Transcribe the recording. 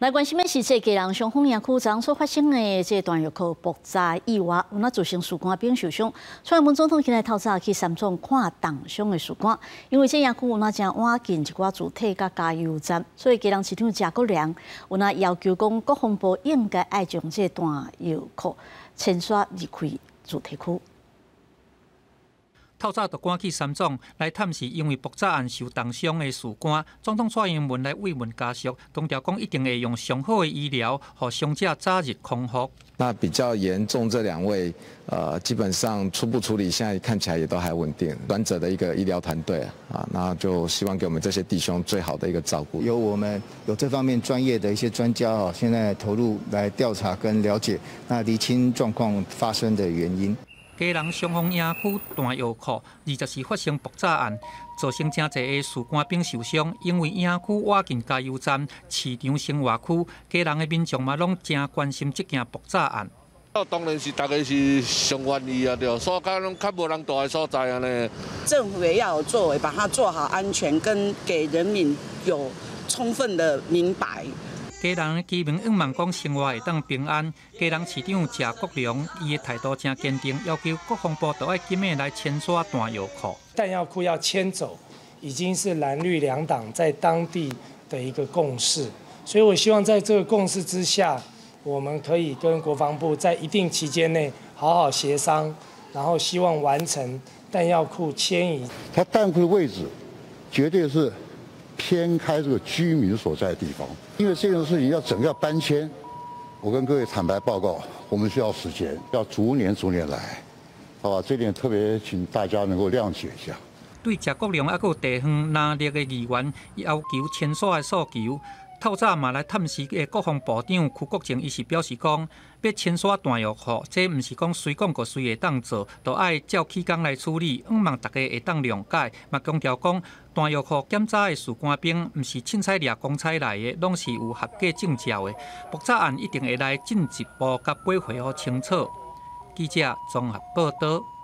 来关心的是，这个人上丰野区昨所发生的这段药库爆炸意外，有那造成树干并受伤。蔡英文总统今日透早去三庄看重伤的树干，因为这野区有那正挖进一寡主体甲加油站，所以家人市长贾国良有那要求讲，国防部应该爱将这段药库清刷离开主体区。透早就赶去三总来探视，因为爆炸案受重伤的士官。总统蔡英文来慰问家属，强调讲一定会用上好的医疗，和伤者早日康复。那比较严重这两位，呃，基本上初步处理，现在看起来也都还稳定。短者的一个医疗团队啊，那就希望给我们这些弟兄最好的一个照顾。有我们有这方面专业的一些专家啊，现在投入来调查跟了解，那厘清状况发生的原因。家人双方野区弹药库二十四发生爆炸案，造成真侪个士官兵受伤。因为野区挖进加油站、市场生活区，家人的民众嘛拢真关心这件爆炸案。当然是大家是上愿意啊，对，所以拢较无人住的所在安尼。政府也要有作为，把它做好安全，跟给人民有充分的明白。家人居民希望讲生活会当平安。家人市长谢国良伊的态度真坚定，要求国防部都要今日来签刷弹药库。弹药库要迁走，已经是蓝绿两党在当地的一个共识。所以我希望在这个共识之下，我们可以跟国防部在一定期间内好好协商，然后希望完成弹药库迁移。它弹库的位置绝对是。偏开这个居民所在的地方，因为这件事情要整个搬迁，我跟各位坦白报告，我们需要时间，要逐年逐年来，好吧？这点特别请大家能够谅解一下。对贾国良啊，个地方拿力的议员要求签署的诉求。透早嘛来探视的国防部长邱国正，伊是表示讲，要清刷弹药库，这毋是讲随讲个随会当做，都爱照期工来处理。希望大家会当谅解。嘛强调讲，弹药库检查的士官兵，毋是凊彩掠公差来的，拢是有合格证照的。爆炸案一定会来进一步甲背回好清楚。记者综合报道。